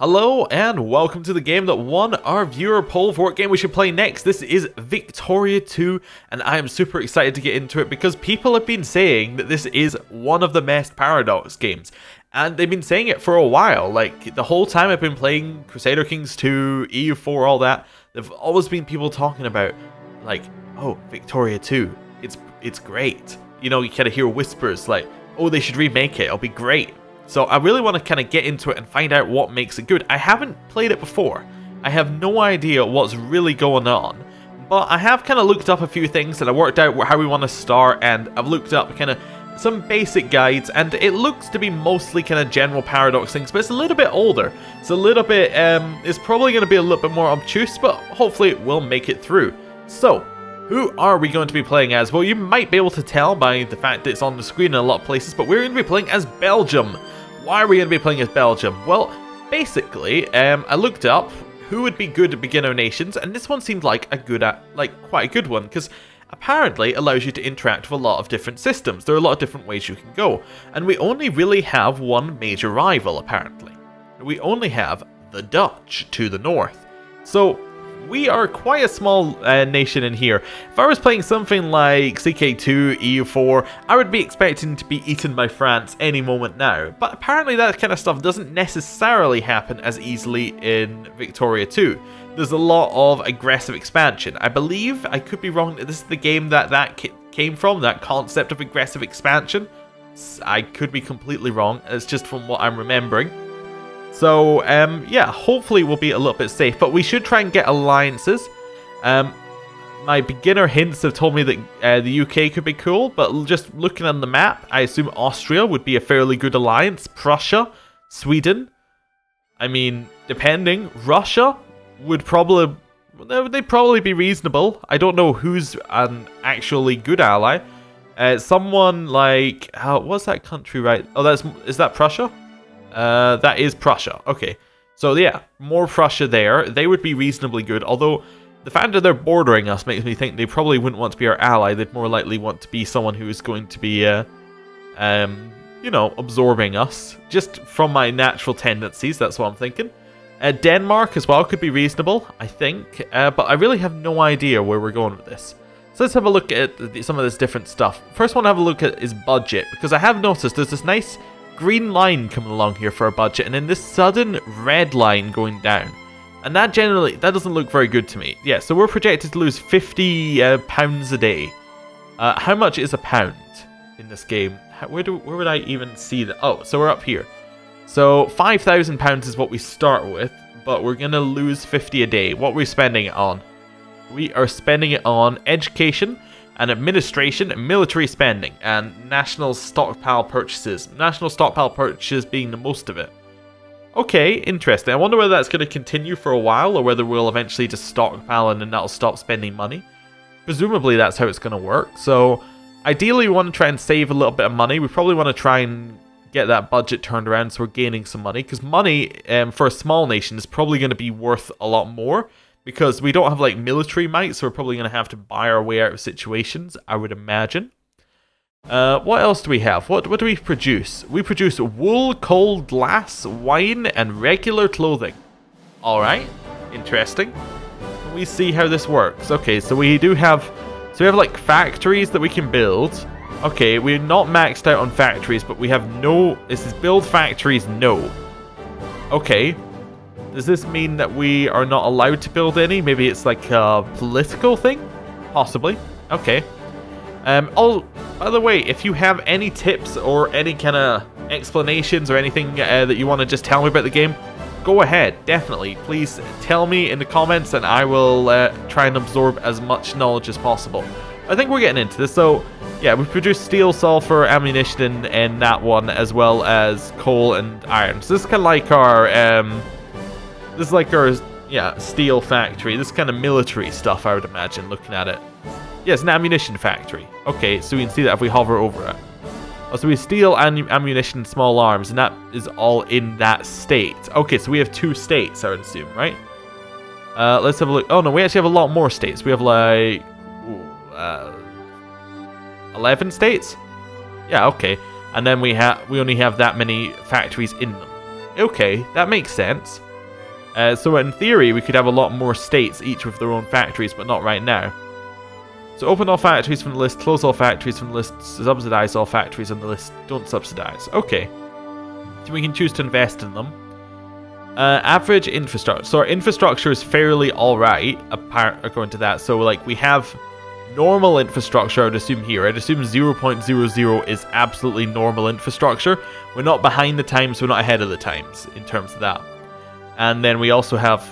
Hello and welcome to the game that won our viewer poll for what game we should play next. This is Victoria 2 and I am super excited to get into it because people have been saying that this is one of the best Paradox games. And they've been saying it for a while, like the whole time I've been playing Crusader Kings 2, EU4, all that, there've always been people talking about like, oh, Victoria 2, it's it's great. You know, you kind of hear whispers like, oh, they should remake it, it'll be great. So I really want to kind of get into it and find out what makes it good. I haven't played it before. I have no idea what's really going on. But I have kind of looked up a few things and I worked out how we want to start and I've looked up kind of some basic guides and it looks to be mostly kind of general paradox things but it's a little bit older it's a little bit um it's probably going to be a little bit more obtuse but hopefully it will make it through so who are we going to be playing as well you might be able to tell by the fact that it's on the screen in a lot of places but we're going to be playing as belgium why are we going to be playing as Belgium? Well, basically, um, I looked up who would be good beginner nations, and this one seemed like a good, at, like quite a good one because apparently allows you to interact with a lot of different systems. There are a lot of different ways you can go, and we only really have one major rival apparently. We only have the Dutch to the north. So we are quite a small uh, nation in here. If I was playing something like CK2, EU4, I would be expecting to be eaten by France any moment now. But apparently that kind of stuff doesn't necessarily happen as easily in Victoria 2. There's a lot of aggressive expansion. I believe, I could be wrong, this is the game that that came from, that concept of aggressive expansion. I could be completely wrong, it's just from what I'm remembering. So, um, yeah, hopefully we'll be a little bit safe, but we should try and get alliances. Um, my beginner hints have told me that uh, the UK could be cool, but just looking on the map, I assume Austria would be a fairly good alliance. Prussia, Sweden. I mean, depending, Russia would probably they'd probably be reasonable. I don't know who's an actually good ally. Uh, someone like how what's that country right? Oh, that's is that Prussia? Uh, that is Prussia. Okay. So yeah, more Prussia there. They would be reasonably good, although the fact that they're bordering us makes me think they probably wouldn't want to be our ally. They'd more likely want to be someone who is going to be, uh, um, you know, absorbing us. Just from my natural tendencies, that's what I'm thinking. Uh, Denmark as well could be reasonable, I think, uh, but I really have no idea where we're going with this. So let's have a look at some of this different stuff. First one I have a look at is budget, because I have noticed there's this nice green line coming along here for a budget, and then this sudden red line going down. And that generally, that doesn't look very good to me. Yeah, so we're projected to lose 50 uh, pounds a day. Uh, how much is a pound in this game? How, where, do, where would I even see that? Oh, so we're up here. So 5,000 pounds is what we start with, but we're going to lose 50 a day. What are we spending it on? We are spending it on education, and administration, military spending, and national stockpile purchases. National stockpile purchases being the most of it. Okay, interesting. I wonder whether that's going to continue for a while or whether we'll eventually just stockpile and then that'll stop spending money. Presumably that's how it's going to work. So ideally we want to try and save a little bit of money. We probably want to try and get that budget turned around so we're gaining some money because money um, for a small nation is probably going to be worth a lot more because we don't have like military might, so we're probably going to have to buy our way out of situations, I would imagine. Uh, what else do we have? What, what do we produce? We produce wool, coal, glass, wine, and regular clothing. Alright, interesting. We see how this works. Okay, so we do have... So we have like factories that we can build. Okay, we're not maxed out on factories, but we have no... This is build factories, no. Okay, does this mean that we are not allowed to build any? Maybe it's like a political thing? Possibly. Okay. Um, oh, by the way, if you have any tips or any kind of explanations or anything uh, that you want to just tell me about the game, go ahead, definitely. Please tell me in the comments and I will uh, try and absorb as much knowledge as possible. I think we're getting into this, so yeah, we produce steel, sulfur, ammunition in that one, as well as coal and iron. So this is kind of like our... Um, this is like our, yeah, steel factory. This kind of military stuff, I would imagine, looking at it. Yeah, it's an ammunition factory. Okay, so we can see that if we hover over it. Oh, so we steel and ammunition, small arms, and that is all in that state. Okay, so we have two states, I would assume, right? Uh, let's have a look. Oh, no, we actually have a lot more states. We have, like, ooh, uh, 11 states? Yeah, okay. And then we have we only have that many factories in them. Okay, that makes sense. Uh, so in theory, we could have a lot more states, each with their own factories, but not right now. So open all factories from the list, close all factories from the list, subsidize all factories on the list, don't subsidize. Okay. So we can choose to invest in them. Uh, average infrastructure. So our infrastructure is fairly alright, according to that. So like we have normal infrastructure, I'd assume here. I'd assume 0.00 is absolutely normal infrastructure. We're not behind the times, we're not ahead of the times in terms of that. And then we also have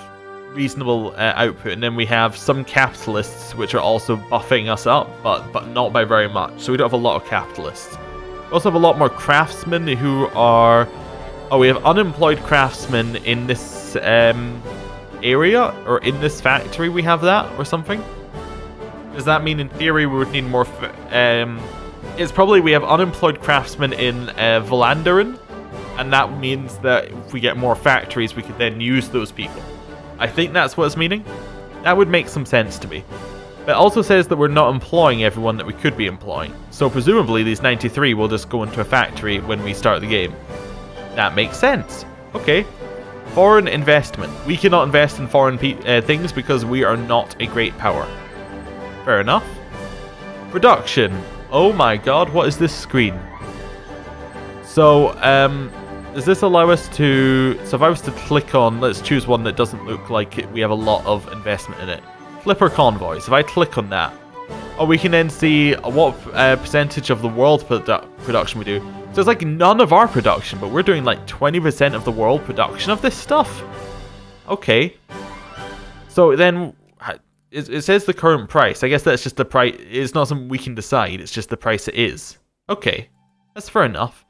reasonable uh, output, and then we have some capitalists which are also buffing us up, but but not by very much. So we don't have a lot of capitalists. We also have a lot more craftsmen who are. Oh, we have unemployed craftsmen in this um, area or in this factory. We have that or something. Does that mean in theory we would need more? Um, it's probably we have unemployed craftsmen in uh, Vlaanderen, and that means that if we get more factories, we could then use those people. I think that's what it's meaning. That would make some sense to me. It also says that we're not employing everyone that we could be employing, so presumably these 93 will just go into a factory when we start the game. That makes sense. Okay. Foreign investment. We cannot invest in foreign uh, things because we are not a great power. Fair enough. Production. Oh my god, what is this screen? So, um, does this allow us to... So if I was to click on... Let's choose one that doesn't look like it, we have a lot of investment in it. Clipper Convoy. So if I click on that... Oh, we can then see what uh, percentage of the world produ production we do. So it's like none of our production, but we're doing like 20% of the world production of this stuff. Okay. So then it, says the current price. I guess that's just the price. It's not something we can decide. It's just the price it is. Okay. That's fair enough.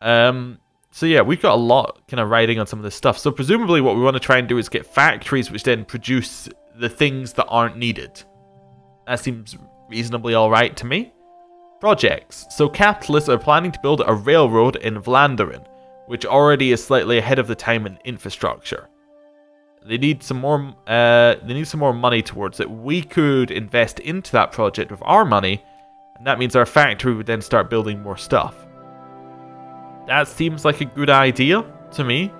Um, so yeah, we've got a lot kind of riding on some of this stuff. So presumably what we want to try and do is get factories which then produce the things that aren't needed. That seems reasonably alright to me. Projects. So capitalists are planning to build a railroad in Vlaanderen, which already is slightly ahead of the time in infrastructure. They need some more uh, they need some more money towards it. We could invest into that project with our money, and that means our factory would then start building more stuff. That seems like a good idea to me.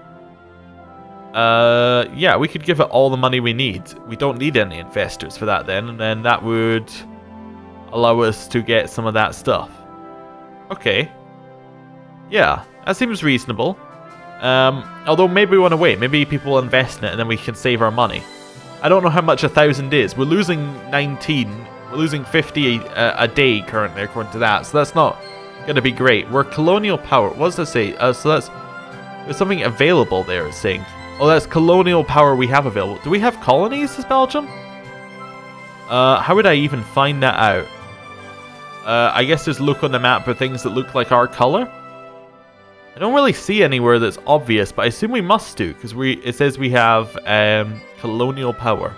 Uh, yeah, we could give it all the money we need. We don't need any investors for that then, and then that would allow us to get some of that stuff. Okay. Yeah, that seems reasonable. Um, although maybe we want to wait. Maybe people invest in it and then we can save our money. I don't know how much a thousand is. We're losing 19. We're losing 50 a, a day currently according to that. So that's not Gonna be great. We're colonial power. What does that say? Uh, so that's... There's something available there, it's saying. Oh, that's colonial power we have available. Do we have colonies as Belgium? Uh, how would I even find that out? Uh, I guess just look on the map for things that look like our color. I don't really see anywhere that's obvious, but I assume we must do, because we it says we have um, colonial power.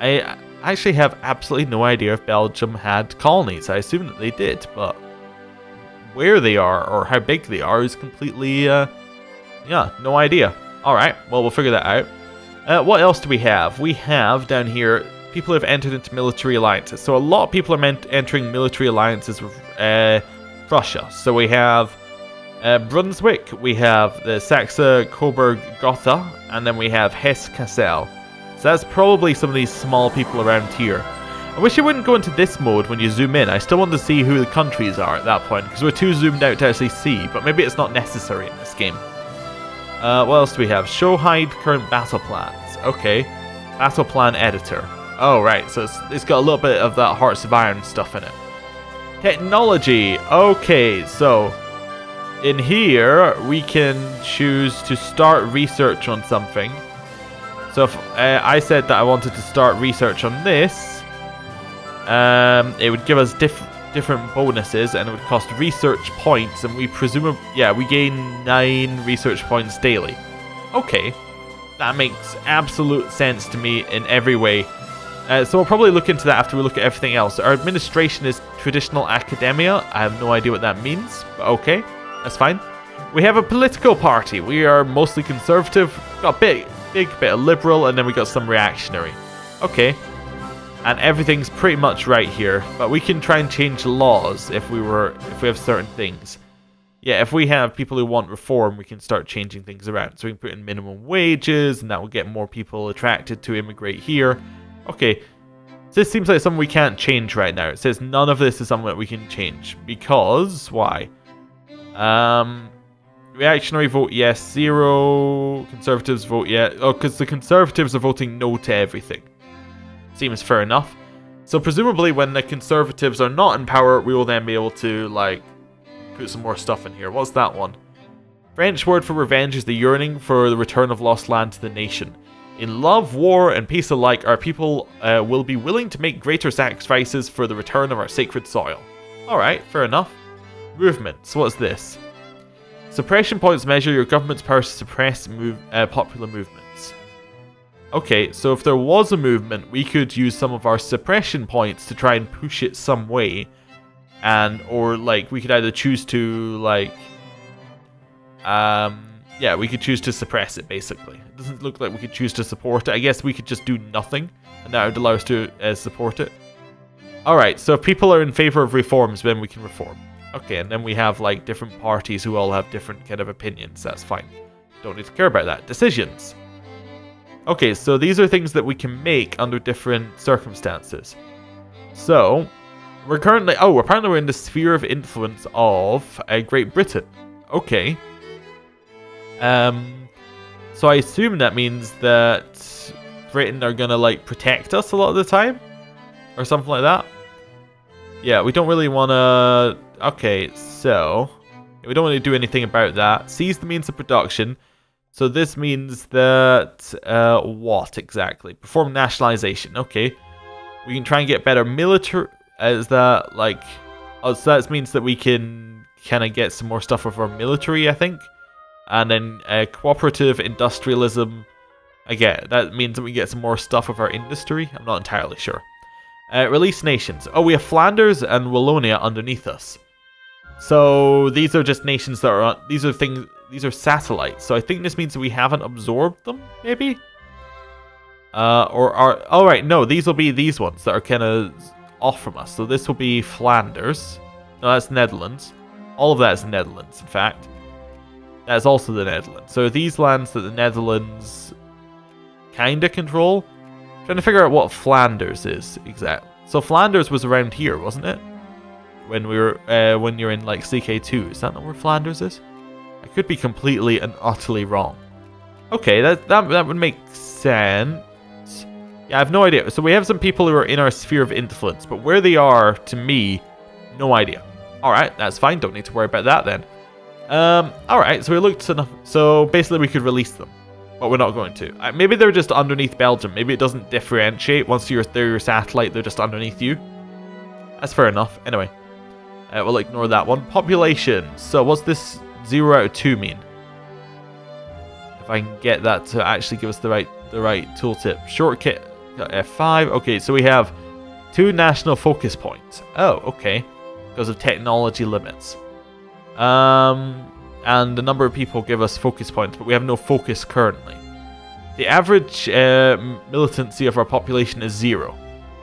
I actually have absolutely no idea if Belgium had colonies. I assume that they did, but where they are or how big they are is completely, uh, yeah, no idea. Alright, well, we'll figure that out. Uh, what else do we have? We have down here, people have entered into military alliances. So a lot of people are meant entering military alliances with uh, Prussia. So we have uh, Brunswick, we have the Saxe Coburg Gotha, and then we have Hesse Cassel. So that's probably some of these small people around here. I wish you wouldn't go into this mode when you zoom in. I still want to see who the countries are at that point, because we're too zoomed out to actually see, but maybe it's not necessary in this game. Uh, what else do we have? Show hide current battle plans. Okay. Battle plan editor. Oh, right, so it's, it's got a little bit of that Hearts of Iron stuff in it. Technology. Okay, so in here, we can choose to start research on something. So if uh, I said that I wanted to start research on this, um, it would give us diff different bonuses and it would cost research points and we presume yeah we gain 9 research points daily. Okay. That makes absolute sense to me in every way. Uh, so we'll probably look into that after we look at everything else. Our administration is traditional academia. I have no idea what that means but okay that's fine. We have a political party. We are mostly conservative got a big big bit of liberal and then we got some reactionary. Okay and everything's pretty much right here. But we can try and change laws if we were if we have certain things. yeah, if we have people who want reform, we can start changing things around. So we can put in minimum wages, and that will get more people attracted to immigrate here. Okay, so this seems like something we can't change right now. It says none of this is something that we can change. Because, why? Um, reactionary vote yes, zero. Conservatives vote yes. Oh, because the Conservatives are voting no to everything. Seems fair enough. So presumably when the Conservatives are not in power, we will then be able to, like, put some more stuff in here. What's that one? French word for revenge is the yearning for the return of lost land to the nation. In love, war, and peace alike, our people uh, will be willing to make greater sacrifices for the return of our sacred soil. Alright, fair enough. Movements, what's this? Suppression points measure your government's power to suppress move, uh, popular movements. Okay, so if there was a movement, we could use some of our suppression points to try and push it some way. And or like we could either choose to like um yeah we could choose to suppress it basically. It doesn't look like we could choose to support it. I guess we could just do nothing and that would allow us to uh, support it. All right so if people are in favor of reforms then we can reform. Okay and then we have like different parties who all have different kind of opinions. That's fine. Don't need to care about that. Decisions okay so these are things that we can make under different circumstances so we're currently... Oh, apparently we're in the sphere of influence of uh, Great Britain. Okay. Um, so I assume that means that Britain are gonna, like, protect us a lot of the time? Or something like that? Yeah, we don't really wanna... Okay, so... We don't want to do anything about that. Seize the means of production. So this means that... Uh, what exactly? Perform nationalization. Okay. We can try and get better military is that like oh, so that means that we can kind of get some more stuff of our military, I think, and then uh, cooperative industrialism. Again, that means that we get some more stuff of our industry. I'm not entirely sure. Uh, release nations. Oh, we have Flanders and Wallonia underneath us. So these are just nations that are these are things these are satellites. So I think this means we haven't absorbed them, maybe. Uh, or are all oh, right? No, these will be these ones that are kind of off from us. So this will be Flanders. No, that's Netherlands. All of that is Netherlands, in fact. That's also the Netherlands. So these lands that the Netherlands kind of control. I'm trying to figure out what Flanders is exactly. So Flanders was around here, wasn't it? When we were uh, when you're in like CK2, is that not where Flanders is? I could be completely and utterly wrong. Okay, that that that would make sense. Yeah, I have no idea. So we have some people who are in our sphere of influence, but where they are, to me, no idea. Alright, that's fine. Don't need to worry about that then. Um, alright, so we looked enough. So basically we could release them, but we're not going to. Uh, maybe they're just underneath Belgium. Maybe it doesn't differentiate. Once you're through your satellite, they're just underneath you. That's fair enough. Anyway, uh, we'll ignore that one. Population. So what's this 0 out of 2 mean? If I can get that to actually give us the right the right tooltip. Shortcut F5. Okay, so we have two national focus points. Oh, okay. Because of technology limits. Um, and the number of people give us focus points, but we have no focus currently. The average uh, militancy of our population is zero.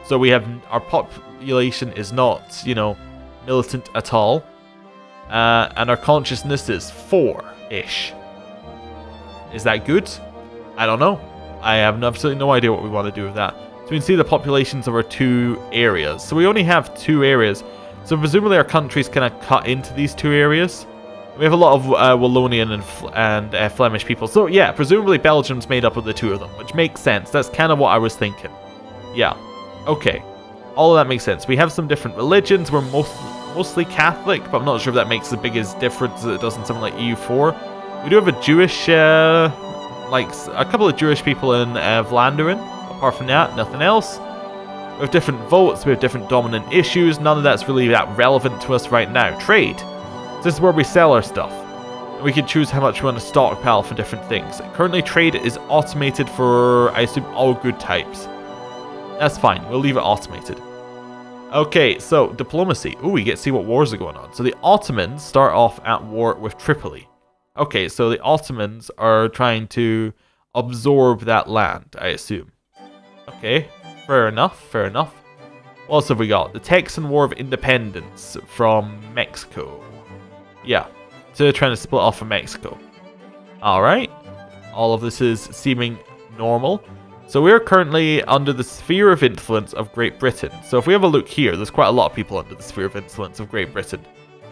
So we have our population is not, you know, militant at all. Uh, and our consciousness is four-ish. Is that good? I don't know. I have absolutely no idea what we want to do with that. So we can see the populations of our two areas. So we only have two areas. So presumably our countries kind of cut into these two areas. We have a lot of uh, Wallonian and, and uh, Flemish people. So yeah, presumably Belgium's made up of the two of them, which makes sense. That's kind of what I was thinking. Yeah. Okay. All of that makes sense. We have some different religions. We're most, mostly Catholic, but I'm not sure if that makes the biggest difference as it does in something like EU4. We do have a Jewish uh, like a couple of Jewish people in uh. Apart from that, nothing else. We have different votes, we have different dominant issues. None of that's really that relevant to us right now. Trade. This is where we sell our stuff. We can choose how much we want to stockpile for different things. Currently, trade is automated for, I assume, all good types. That's fine. We'll leave it automated. Okay, so diplomacy. Ooh, we get to see what wars are going on. So the Ottomans start off at war with Tripoli. Okay, so the Ottomans are trying to absorb that land, I assume. Okay, fair enough, fair enough. What else have we got? The Texan War of Independence from Mexico. Yeah, to trying to split off from Mexico. Alright. All of this is seeming normal. So we're currently under the sphere of influence of Great Britain. So if we have a look here, there's quite a lot of people under the sphere of influence of Great Britain.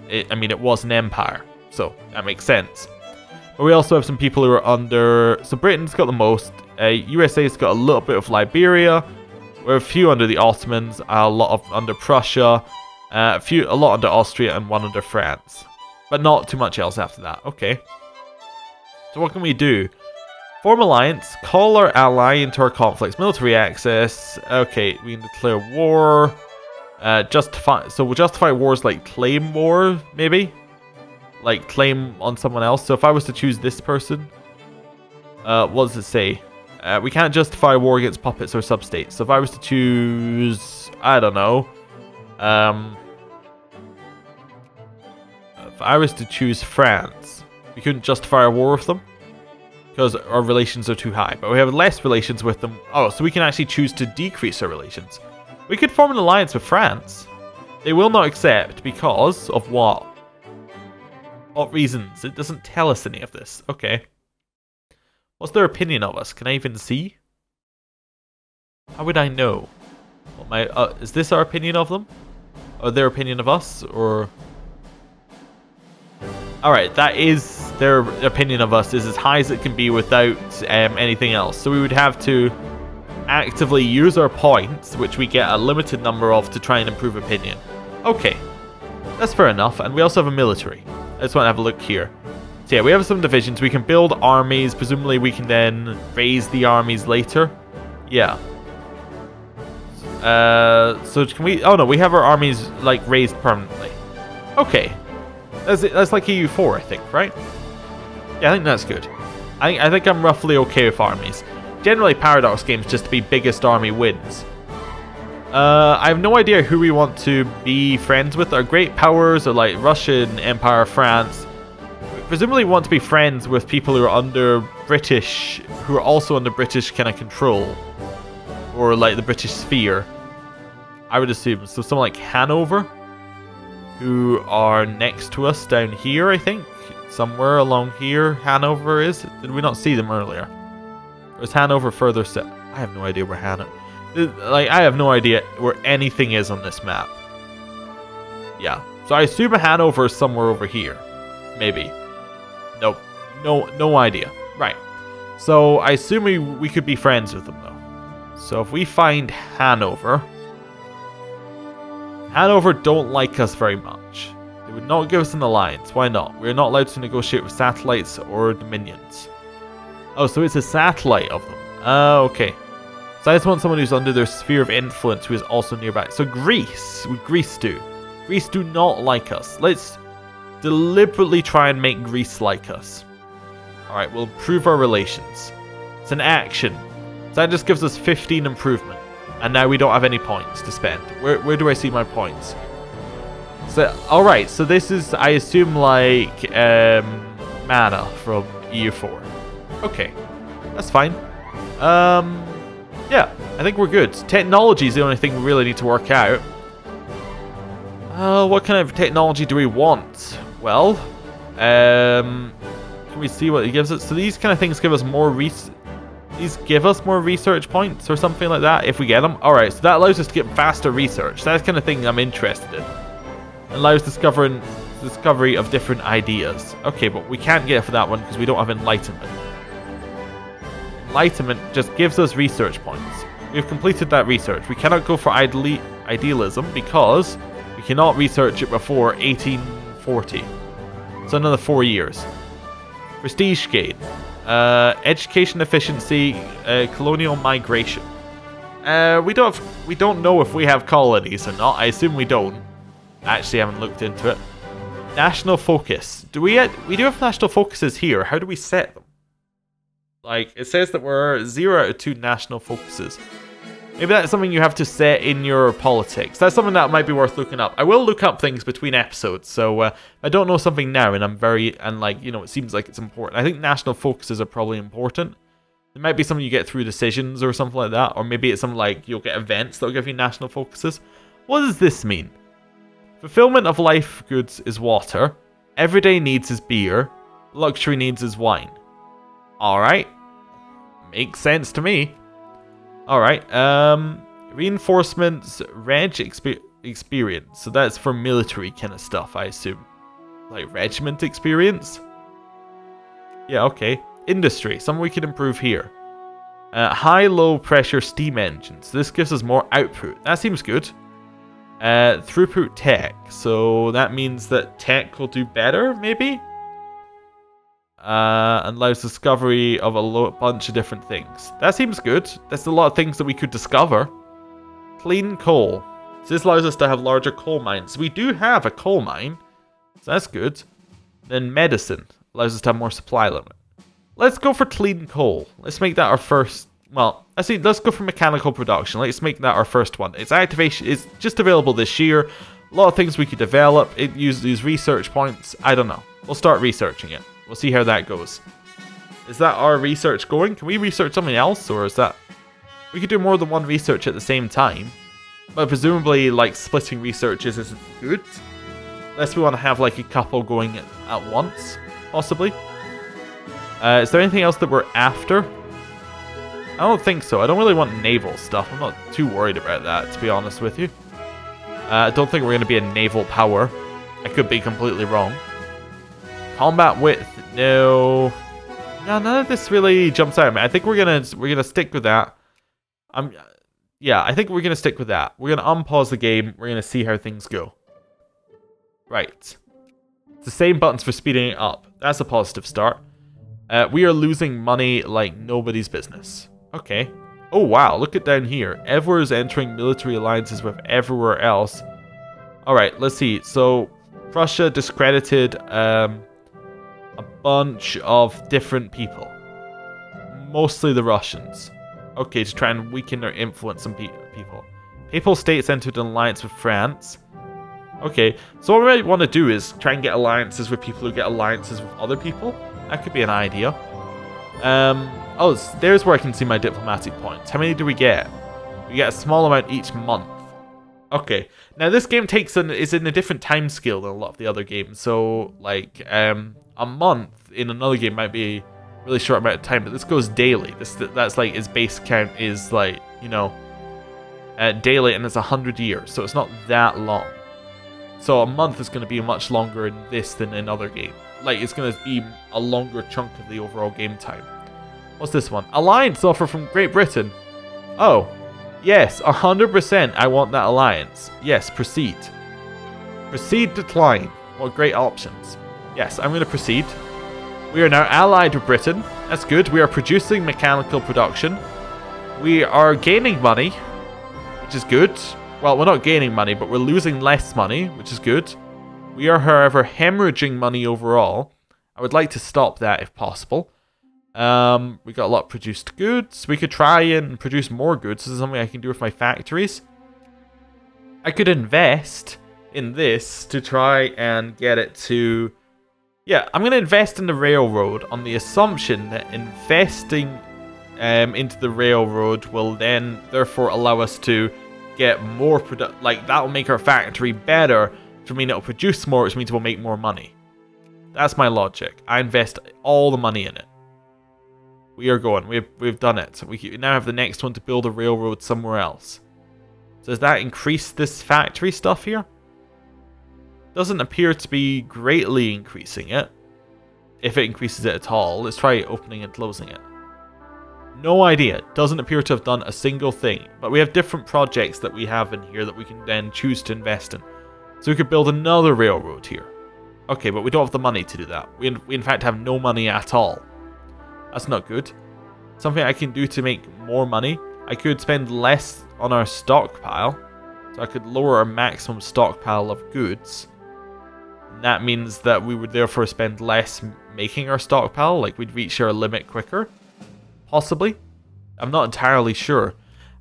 It, I mean, it was an empire, so that makes sense. But we also have some people who are under... So Britain's got the most. Uh, USA's got a little bit of Liberia. We're a few under the Ottomans, a lot of under Prussia, uh, a few, a lot under Austria, and one under France. But not too much else after that. Okay. So what can we do? Form alliance, call our ally into our conflicts, military access. Okay, we can declare war. Uh, justify. So we'll justify wars like claim war, maybe like claim on someone else. So if I was to choose this person, uh, what does it say? Uh, we can't justify war against puppets or substates. So if I was to choose, I don't know, um, if I was to choose France, we couldn't justify a war with them because our relations are too high. But we have less relations with them. Oh, so we can actually choose to decrease our relations. We could form an alliance with France. They will not accept because of what? What reasons? It doesn't tell us any of this. Okay. What's their opinion of us? Can I even see? How would I know? What my uh, Is this our opinion of them? Or their opinion of us? Or... Alright, that is their opinion of us is as high as it can be without um, anything else. So we would have to actively use our points, which we get a limited number of to try and improve opinion. Okay, that's fair enough. And we also have a military. I just want to have a look here. So yeah, we have some divisions. We can build armies. Presumably we can then raise the armies later. Yeah. Uh, so can we... Oh no, we have our armies like raised permanently. Okay. That's, that's like EU4, I think, right? Yeah, I think that's good. I, I think I'm roughly okay with armies. Generally, Paradox games just to be biggest army wins. Uh, I have no idea who we want to be friends with. Our great powers are like Russian Empire, France. We presumably want to be friends with people who are under British, who are also under British kind of control. Or like the British sphere. I would assume. So someone like Hanover, who are next to us down here, I think. Somewhere along here, Hanover is. Did we not see them earlier? Or is Hanover further set? I have no idea where Hanover... Like, I have no idea where anything is on this map. Yeah. So I assume Hanover is somewhere over here. Maybe. Nope. No, no idea. Right. So I assume we, we could be friends with them, though. So if we find Hanover... Hanover don't like us very much. They would not give us an alliance. Why not? We're not allowed to negotiate with satellites or dominions. Oh, so it's a satellite of them. Oh, uh, okay. So I just want someone who's under their sphere of influence who is also nearby. So Greece, would Greece do? Greece do not like us. Let's deliberately try and make Greece like us. Alright, we'll improve our relations. It's an action. So that just gives us 15 improvement. And now we don't have any points to spend. Where, where do I see my points? So, alright, so this is, I assume, like, um, mana from EU4. Okay, that's fine. Um, yeah, I think we're good. Technology is the only thing we really need to work out. Uh, what kind of technology do we want? Well, um, can we see what it gives us? So these kind of things give us more res these give us more research points or something like that if we get them. Alright, so that allows us to get faster research. That's kind of thing I'm interested in. It allows discovering discovery of different ideas. Okay, but we can't get for that one because we don't have enlightenment. Enlightenment just gives us research points. We have completed that research. We cannot go for idealism because we cannot research it before 1840. So another four years. Prestige gain. Uh, education efficiency, uh, colonial migration. Uh, we don't have, we don't know if we have colonies or not. I assume we don't. Actually, haven't looked into it. National focus. Do we? We do have national focuses here. How do we set them? Like, it says that we're 0 out of 2 national focuses. Maybe that's something you have to set in your politics. That's something that might be worth looking up. I will look up things between episodes, so uh, I don't know something now, and I'm very, and like, you know, it seems like it's important. I think national focuses are probably important. It might be something you get through decisions or something like that, or maybe it's something like you'll get events that'll give you national focuses. What does this mean? Fulfillment of life goods is water. Everyday needs is beer. Luxury needs is wine. Alright. Makes sense to me. Alright, um... Reinforcements, ranch exper experience. So that's for military kind of stuff, I assume. Like regiment experience? Yeah, okay. Industry, something we could improve here. Uh, high low pressure steam engines. This gives us more output. That seems good. Uh, throughput tech. So that means that tech will do better, maybe? Uh, and allows discovery of a bunch of different things. That seems good. There's a lot of things that we could discover. Clean coal. So this allows us to have larger coal mines. We do have a coal mine. So that's good. Then medicine. Allows us to have more supply limit. Let's go for clean coal. Let's make that our first... Well, I see. Let's go for mechanical production. Let's make that our first one. Its activation is just available this year. A lot of things we could develop. It uses research points. I don't know. We'll start researching it. We'll see how that goes. Is that our research going? Can we research something else? Or is that... We could do more than one research at the same time. But presumably, like, splitting researches isn't good. Unless we want to have, like, a couple going at, once, possibly. Uh, is there anything else that we're after? I don't think so. I don't really want naval stuff. I'm not too worried about that, to be honest with you. Uh, I don't think we're going to be a naval power. I could be completely wrong. Combat width, no. No, none of this really jumps out at me. I think we're gonna we're gonna stick with that. I'm, yeah, I think we're gonna stick with that. We're gonna unpause the game. We're gonna see how things go. Right. It's the same buttons for speeding it up. That's a positive start. Uh, we are losing money like nobody's business. Okay. Oh wow, look at down here. Everywhere is entering military alliances with everywhere else. Alright, let's see. So, Russia discredited um, a bunch of different people. Mostly the Russians. Okay, to try and weaken their influence on pe people. Papal states entered an alliance with France. Okay, so what we might want to do is try and get alliances with people who get alliances with other people. That could be an idea. Um, oh, there's where I can see my diplomatic points. How many do we get? We get a small amount each month. Okay. Now this game takes an is in a different time scale than a lot of the other games. So like um a month in another game might be a really short amount of time, but this goes daily. This that's like its base count is like, you know, uh, daily and it's a hundred years, so it's not that long. So a month is going to be much longer in this than in other games like it's going to be a longer chunk of the overall game time. What's this one? Alliance offer from Great Britain. Oh, yes, 100% I want that alliance. Yes, proceed. Proceed decline. What great options. Yes, I'm going to proceed. We are now allied with Britain. That's good. We are producing mechanical production. We are gaining money, which is good. Well, we're not gaining money, but we're losing less money, which is good. We are, however, hemorrhaging money overall. I would like to stop that if possible. Um, we got a lot of produced goods. We could try and produce more goods. This is something I can do with my factories. I could invest in this to try and get it to... Yeah, I'm going to invest in the railroad on the assumption that investing um, into the railroad will then therefore allow us to get more product. Like, that will make our factory better which will mean it'll produce more, which means we'll make more money. That's my logic. I invest all the money in it. We are going. We've, we've done it. We now have the next one to build a railroad somewhere else. Does that increase this factory stuff here? Doesn't appear to be greatly increasing it. If it increases it at all. Let's try opening and closing it. No idea. Doesn't appear to have done a single thing. But we have different projects that we have in here that we can then choose to invest in. So we could build another railroad here. Okay, but we don't have the money to do that. We in, we in fact have no money at all. That's not good. Something I can do to make more money. I could spend less on our stockpile. So I could lower our maximum stockpile of goods. And that means that we would therefore spend less making our stockpile. Like we'd reach our limit quicker. Possibly. I'm not entirely sure.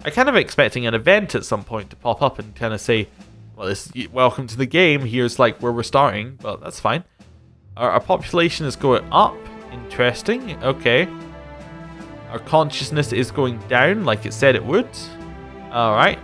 I'm kind of expecting an event at some point to pop up and kind of say, well, this welcome to the game. Here's like where we're starting, but that's fine. Our, our population is going up. Interesting. Okay. Our consciousness is going down like it said it would. Alright.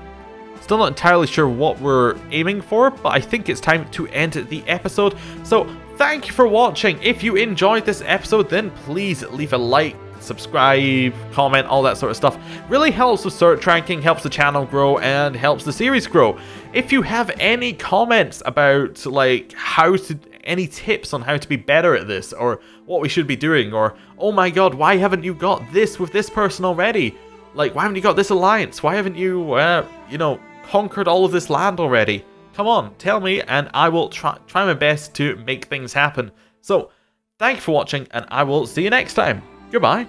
Still not entirely sure what we're aiming for, but I think it's time to end the episode. So, thank you for watching. If you enjoyed this episode, then please leave a like, subscribe, comment, all that sort of stuff. Really helps with search ranking, helps the channel grow, and helps the series grow. If you have any comments about like how to any tips on how to be better at this or what we should be doing or oh my god why haven't you got this with this person already? Like why haven't you got this alliance? Why haven't you uh, you know conquered all of this land already? Come on tell me and i will try try my best to make things happen. So thank you for watching and i will see you next time. Goodbye